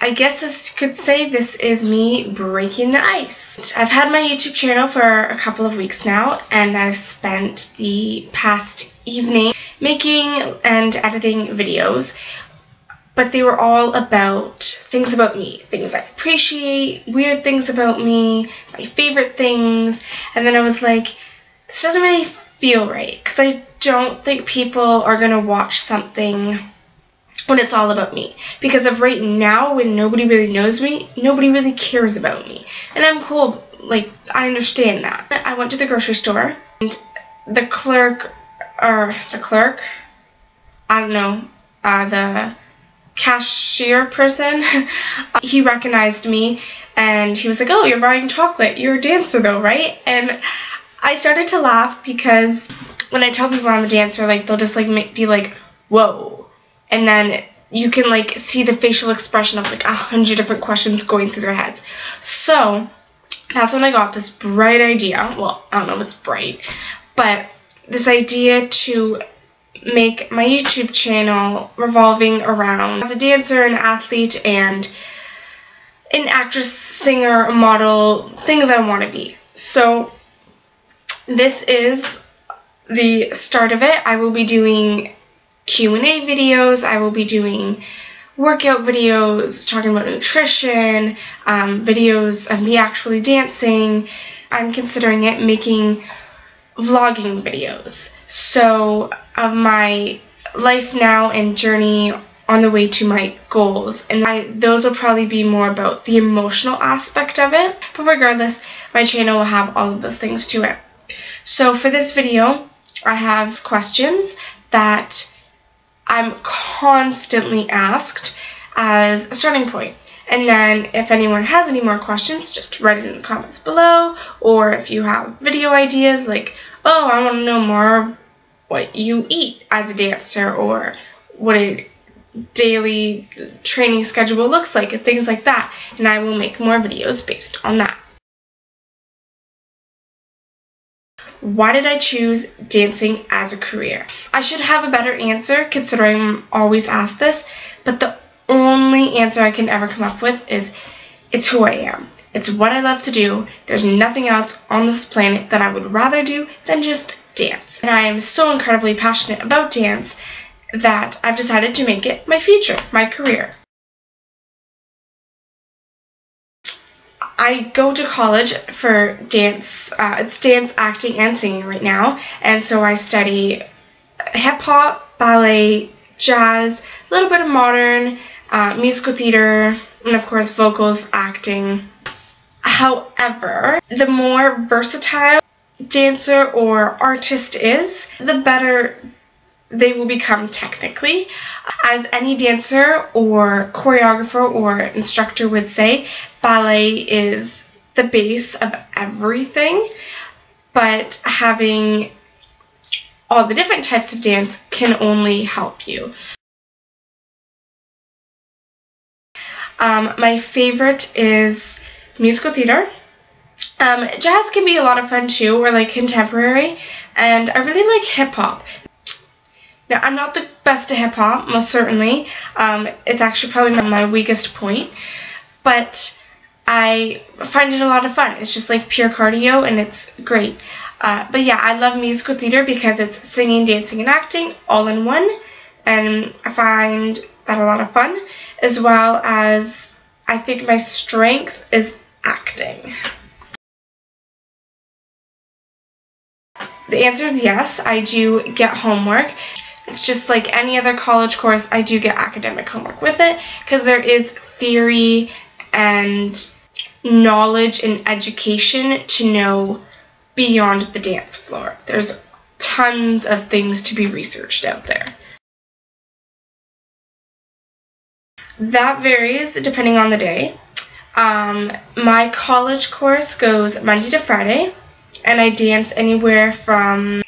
I guess I could say this is me breaking the ice. I've had my YouTube channel for a couple of weeks now, and I've spent the past evening making and editing videos, but they were all about things about me, things I appreciate, weird things about me, my favorite things, and then I was like, this doesn't really feel right, because I don't think people are going to watch something when it's all about me. Because of right now, when nobody really knows me, nobody really cares about me. And I'm cool, like, I understand that. I went to the grocery store, and the clerk, or the clerk, I don't know, uh, the cashier person, he recognized me, and he was like, oh, you're buying chocolate. You're a dancer, though, right? And I started to laugh because when I tell people I'm a dancer, like, they'll just, like, be like, whoa and then you can like see the facial expression of like a hundred different questions going through their heads. So that's when I got this bright idea. Well, I don't know if it's bright, but this idea to make my YouTube channel revolving around as a dancer, an athlete, and an actress, singer, model, things I want to be. So this is the start of it. I will be doing Q&A videos. I will be doing workout videos, talking about nutrition, um, videos of me actually dancing. I'm considering it making vlogging videos. So of my life now and journey on the way to my goals. And I, those will probably be more about the emotional aspect of it. But regardless, my channel will have all of those things to it. So for this video, I have questions that I'm constantly asked as a starting point. And then if anyone has any more questions, just write it in the comments below. Or if you have video ideas like, oh, I want to know more of what you eat as a dancer or what a daily training schedule looks like and things like that. And I will make more videos based on that. Why did I choose dancing as a career? I should have a better answer considering I'm always asked this, but the only answer I can ever come up with is it's who I am. It's what I love to do. There's nothing else on this planet that I would rather do than just dance. And I am so incredibly passionate about dance that I've decided to make it my future, my career. I go to college for dance. Uh, it's dance, acting, and singing right now, and so I study hip hop, ballet, jazz, a little bit of modern, uh, musical theater, and of course vocals, acting. However, the more versatile dancer or artist is, the better they will become technically. As any dancer or choreographer or instructor would say, ballet is the base of everything, but having all the different types of dance can only help you. Um, my favorite is musical theater. Um, jazz can be a lot of fun too, or like contemporary, and I really like hip hop. Now, I'm not the best at hip hop, most certainly. Um, it's actually probably my weakest point, but I find it a lot of fun. It's just like pure cardio, and it's great. Uh, but yeah, I love musical theater because it's singing, dancing, and acting all in one, and I find that a lot of fun, as well as I think my strength is acting. The answer is yes, I do get homework. It's just like any other college course, I do get academic homework with it because there is theory and knowledge and education to know beyond the dance floor. There's tons of things to be researched out there. That varies depending on the day. Um, my college course goes Monday to Friday, and I dance anywhere from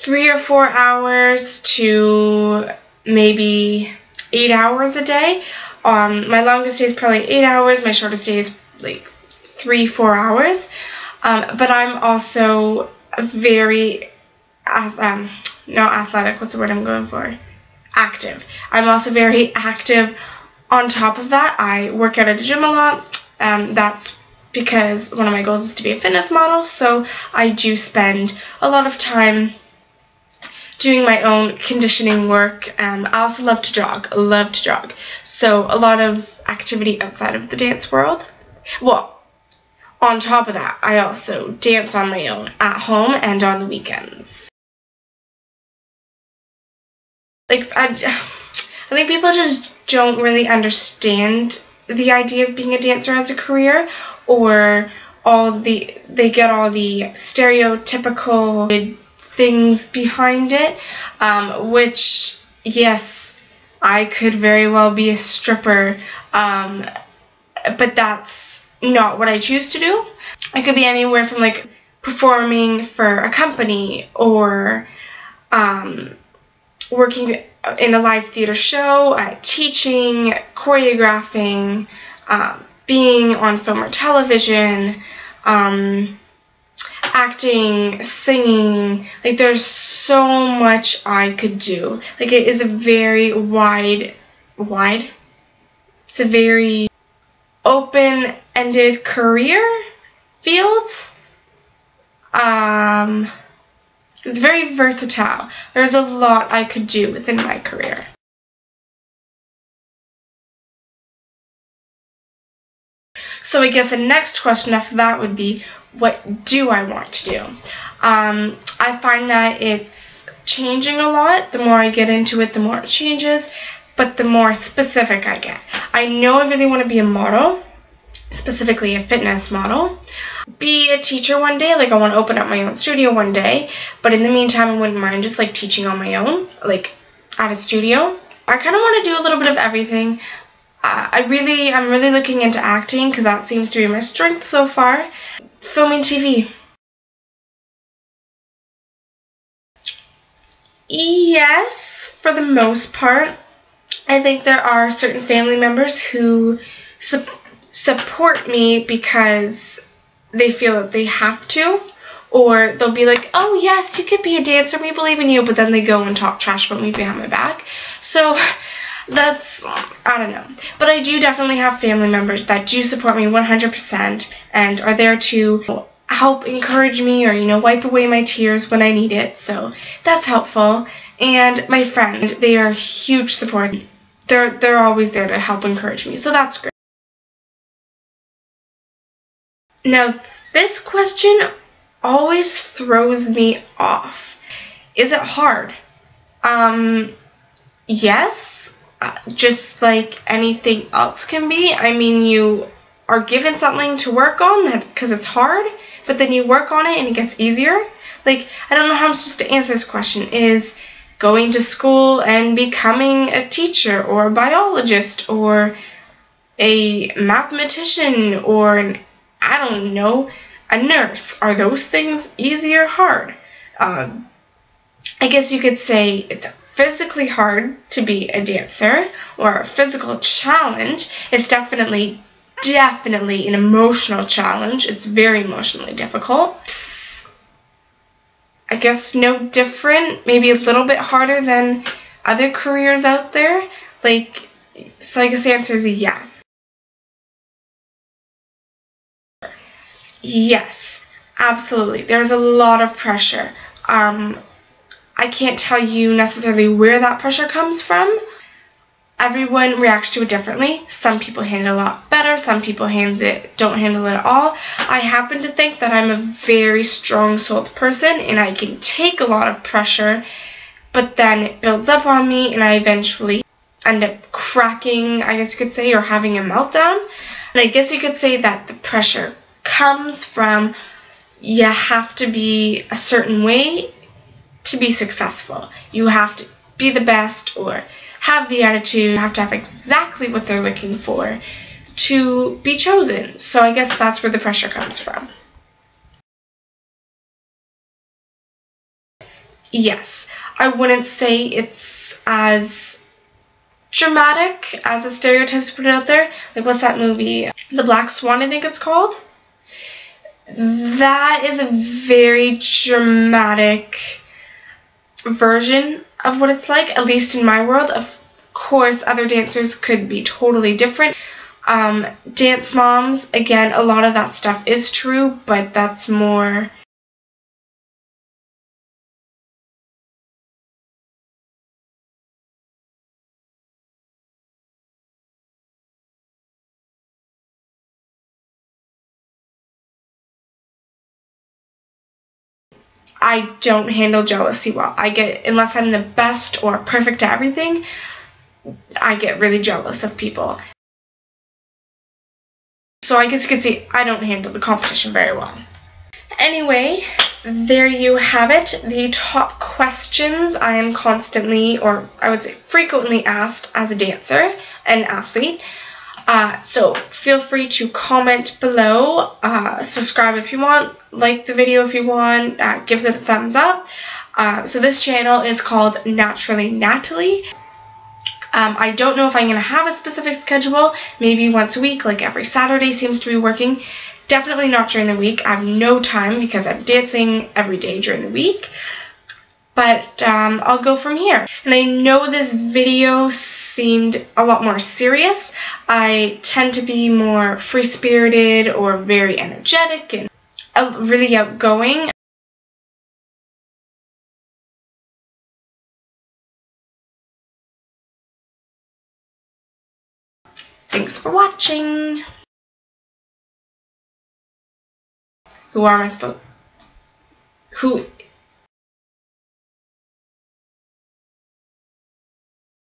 three or four hours to maybe eight hours a day. Um, my longest day is probably eight hours. My shortest day is like three, four hours. Um, but I'm also very, um, not athletic. What's the word I'm going for? Active. I'm also very active on top of that, I work out at a gym a lot. Um, that's because one of my goals is to be a fitness model, so I do spend a lot of time doing my own conditioning work. Um, I also love to jog, love to jog. So a lot of activity outside of the dance world. Well, on top of that, I also dance on my own at home and on the weekends. Like, I, I think people just don't really understand the idea of being a dancer as a career or all the they get all the stereotypical things behind it um, which yes i could very well be a stripper um, but that's not what i choose to do. I could be anywhere from like performing for a company or um, working in a live theater show, uh, teaching, choreographing, uh, being on film or television, um, acting, singing. Like, there's so much I could do. Like, it is a very wide, wide? It's a very open ended career field. Um, it's very versatile. There's a lot I could do within my career. So I guess the next question after that would be, what do I want to do? Um, I find that it's changing a lot. The more I get into it, the more it changes, but the more specific I get. I know I really want to be a model, specifically a fitness model be a teacher one day. Like I want to open up my own studio one day. But in the meantime, I wouldn't mind just like teaching on my own, like at a studio. I kind of want to do a little bit of everything. Uh, I really, I'm really looking into acting because that seems to be my strength so far. Filming TV. Yes, for the most part. I think there are certain family members who su- support me because they feel that they have to or they'll be like, "Oh yes, you could be a dancer. We believe in you," but then they go and talk trash about me behind my back. So that's I don't know. But I do definitely have family members that do support me 100% and are there to help encourage me or you know wipe away my tears when I need it. So that's helpful. And my friend, they are huge support. They're they're always there to help encourage me. So that's great. Now, this question always throws me off. Is it hard? Um, yes, just like anything else can be. I mean, you are given something to work on because it's hard, but then you work on it and it gets easier. Like, I don't know how I'm supposed to answer this question. Is going to school and becoming a teacher or a biologist or a mathematician or an I don't know, a nurse. Are those things easy or hard? Um, I guess you could say it's physically hard to be a dancer or a physical challenge. It's definitely, definitely an emotional challenge. It's very emotionally difficult. I guess no different, maybe a little bit harder than other careers out there. Like, so I guess the answer is yes. Yes, absolutely. There's a lot of pressure. Um, I can't tell you necessarily where that pressure comes from. Everyone reacts to it differently. Some people handle it a lot better. Some people handle it don't handle it at all. I happen to think that I'm a very strong-souled person and I can take a lot of pressure, but then it builds up on me and I eventually end up cracking, I guess you could say, or having a meltdown. And I guess you could say that the pressure comes from you have to be a certain way to be successful. You have to be the best or have the attitude, you have to have exactly what they're looking for to be chosen. So I guess that's where the pressure comes from. Yes, I wouldn't say it's as dramatic as the stereotypes put out there. Like, what's that movie? The Black Swan, I think it's called that is a very dramatic version of what it's like, at least in my world. Of course, other dancers could be totally different. Um, dance moms, again, a lot of that stuff is true, but that's more. I don't handle jealousy well. I get, unless I'm the best or perfect at everything, I get really jealous of people. So I guess you could say I don't handle the competition very well. Anyway, there you have it. The top questions I am constantly, or I would say frequently asked as a dancer and athlete. Uh, so feel free to comment below, uh, subscribe if you want, like the video if you want, uh, give it a thumbs up. Uh, so this channel is called Naturally Natalie. Um, I don't know if I'm going to have a specific schedule, maybe once a week, like every Saturday seems to be working. Definitely not during the week. I have no time because I'm dancing every day during the week. But um, I'll go from here. And I know this video seemed a lot more serious. I tend to be more free spirited or very energetic and uh, really outgoing. Thanks for watching. Who are my? Who